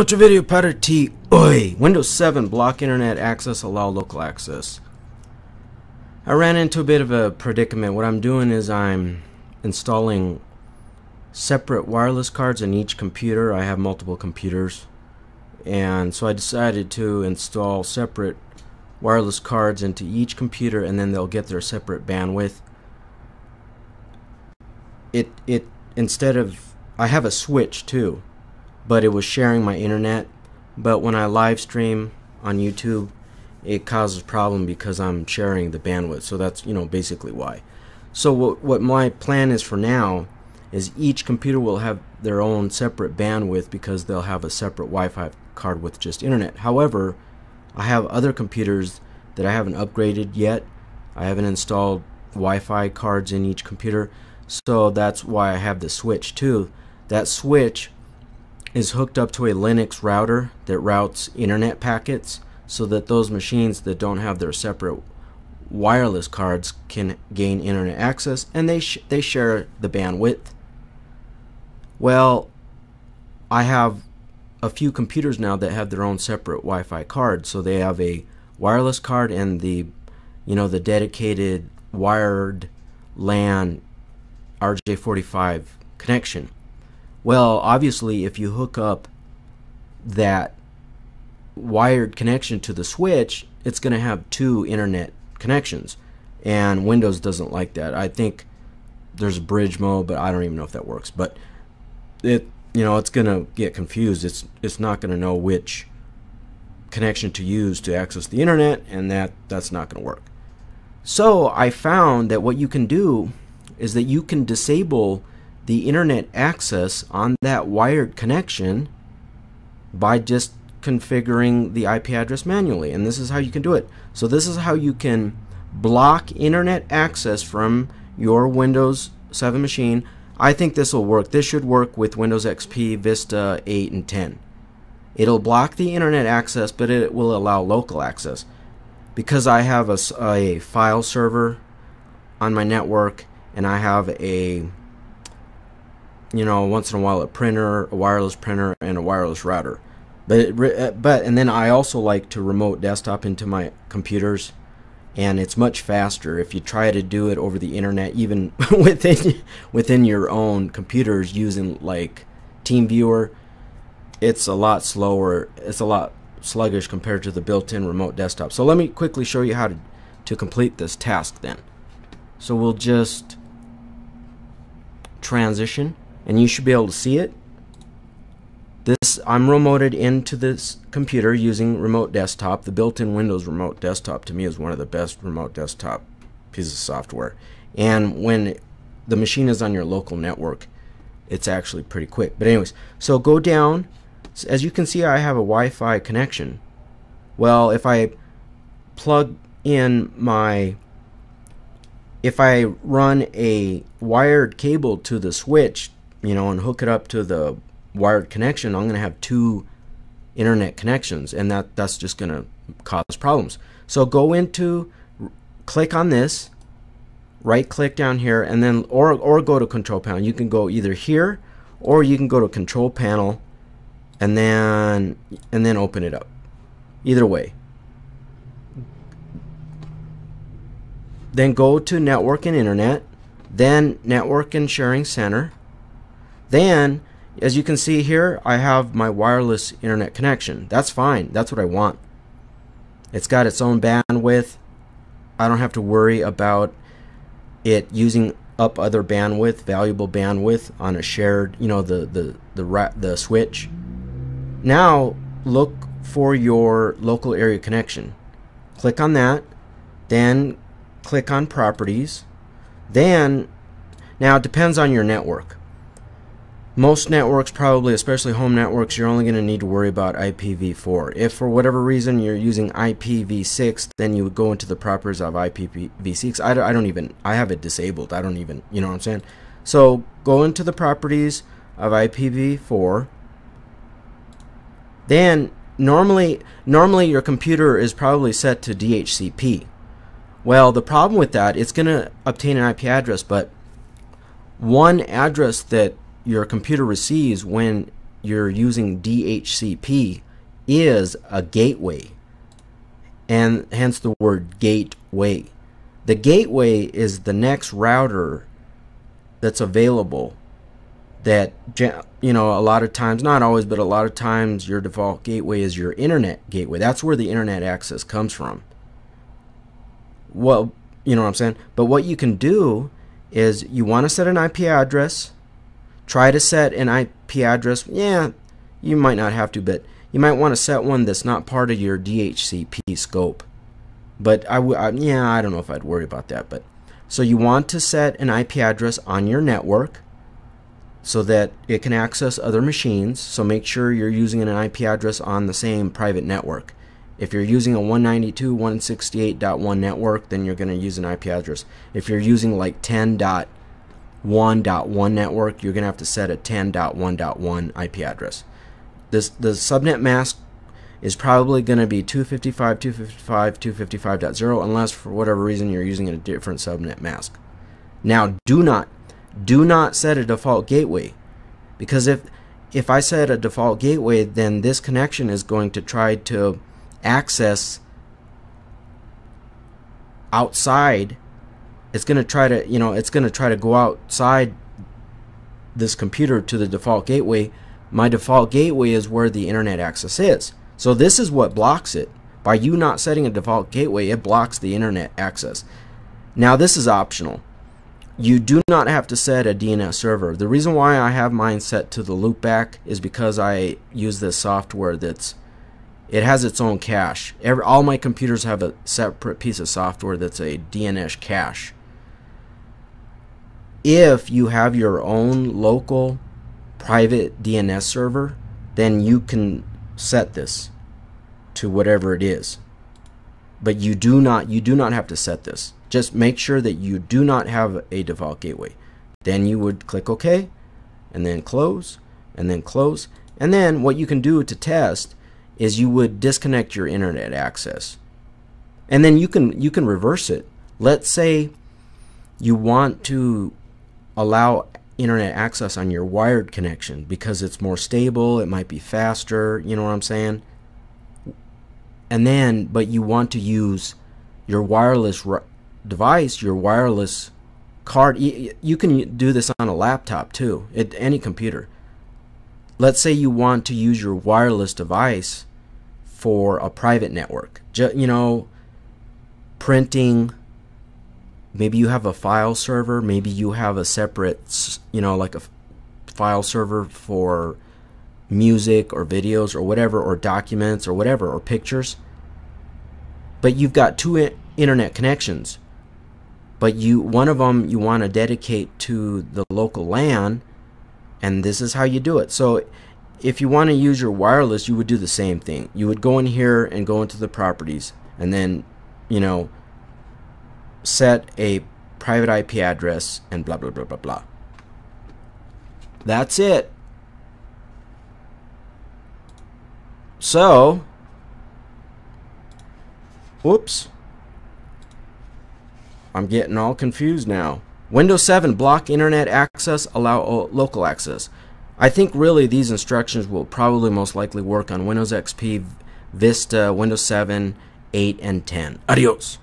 Ultra Video Powder T. Oi! Windows 7 block internet access, allow local access. I ran into a bit of a predicament. What I'm doing is I'm installing separate wireless cards in each computer. I have multiple computers. And so I decided to install separate wireless cards into each computer and then they'll get their separate bandwidth. It it instead of I have a switch too but it was sharing my internet. But when I live stream on YouTube, it causes problem because I'm sharing the bandwidth. So that's you know basically why. So what what my plan is for now is each computer will have their own separate bandwidth because they'll have a separate Wi-Fi card with just internet. However, I have other computers that I haven't upgraded yet. I haven't installed Wi-Fi cards in each computer. So that's why I have the switch too. That switch is hooked up to a Linux router that routes internet packets so that those machines that don't have their separate wireless cards can gain internet access and they sh they share the bandwidth. Well, I have a few computers now that have their own separate Wi-Fi card, so they have a wireless card and the you know the dedicated wired LAN RJ45 connection. Well, obviously, if you hook up that wired connection to the switch, it's going to have two internet connections. And Windows doesn't like that. I think there's bridge mode, but I don't even know if that works. But it, you know, it's going to get confused. It's it's not going to know which connection to use to access the internet, and that that's not going to work. So I found that what you can do is that you can disable the internet access on that wired connection by just configuring the IP address manually. And this is how you can do it. So this is how you can block internet access from your Windows 7 machine. I think this will work. This should work with Windows XP, Vista 8, and 10. It'll block the internet access, but it will allow local access. Because I have a, a file server on my network and I have a you know, once in a while a printer, a wireless printer, and a wireless router. But it, uh, but and then I also like to remote desktop into my computers, and it's much faster if you try to do it over the internet, even within within your own computers using like TeamViewer. It's a lot slower. It's a lot sluggish compared to the built-in remote desktop. So let me quickly show you how to to complete this task then. So we'll just transition and you should be able to see it. This I'm remoted into this computer using remote desktop. The built-in Windows remote desktop to me is one of the best remote desktop pieces of software. And when the machine is on your local network, it's actually pretty quick. But anyways, so go down. As you can see, I have a Wi-Fi connection. Well, if I plug in my if I run a wired cable to the switch you know, and hook it up to the wired connection, I'm going to have two internet connections, and that that's just going to cause problems. So go into, click on this, right click down here, and then or or go to control panel. You can go either here, or you can go to control panel, and then and then open it up. Either way. Then go to network and internet, then network and sharing center then, as you can see here, I have my wireless internet connection. That's fine. That's what I want. It's got its own bandwidth. I don't have to worry about it using up other bandwidth, valuable bandwidth on a shared, you know, the the the the switch. Now, look for your local area connection. Click on that, then click on properties. Then now it depends on your network. Most networks, probably, especially home networks, you're only going to need to worry about IPv4. If for whatever reason you're using IPv6, then you would go into the properties of IPv6. I don't, I don't even, I have it disabled. I don't even, you know what I'm saying? So go into the properties of IPv4. Then normally, normally your computer is probably set to DHCP. Well, the problem with that, it's going to obtain an IP address, but one address that your computer receives when you're using DHCP is a gateway, and hence the word gateway. The gateway is the next router that's available that you know a lot of times not always but a lot of times your default gateway is your internet gateway. That's where the internet access comes from. Well you know what i'm saying? But what you can do is you want to set an ip address try to set an ip address yeah you might not have to but you might want to set one that's not part of your dhcp scope but I, I yeah i don't know if i'd worry about that but so you want to set an ip address on your network so that it can access other machines. So make sure you're using an IP address on the same private network. If you're using a 192.168.1 network, then you're going to use an IP address. If you're using like 10.1.1 network, you're going to have to set a 10.1.1 IP address. This the subnet mask is probably going to be 255, 255, 255.0 unless for whatever reason you're using a different subnet mask. Now, do not do not set a default gateway because if if I set a default gateway then this connection is going to try to access outside it's going to try to you know it's going to try to go outside this computer to the default gateway my default gateway is where the internet access is so this is what blocks it by you not setting a default gateway it blocks the internet access now this is optional you do not have to set a DNS server. The reason why I have mine set to the loopback is because I use this software that's it has its own cache. Every, all my computers have a separate piece of software that's a DNS cache. If you have your own local private DNS server, then you can set this to whatever it is. But you do not you do not have to set this. Just make sure that you do not have a default gateway. Then you would click OK, and then close, and then close. And then what you can do to test is you would disconnect your internet access. And then you can you can reverse it. Let's say you want to allow internet access on your wired connection because it's more stable, it might be faster, you know what I'm saying? And then but you want to use your wireless device, your wireless card, you can do this on a laptop too, any computer. Let's say you want to use your wireless device for a private network. You know, printing, maybe you have a file server, maybe you have a separate, you know, like a file server for music or videos or whatever, or documents or whatever, or pictures. But you've got two internet connections. But you one of them you want to dedicate to the local LAN and this is how you do it. So if you want to use your wireless you would do the same thing. You would go in here and go into the properties and then you know set a private IP address and blah blah blah blah blah that's it so whoops I'm getting all confused now. Windows 7 block internet access, allow local access. I think really these instructions will probably most likely work on Windows XP, Vista, Windows 7, 8, and 10. Adios.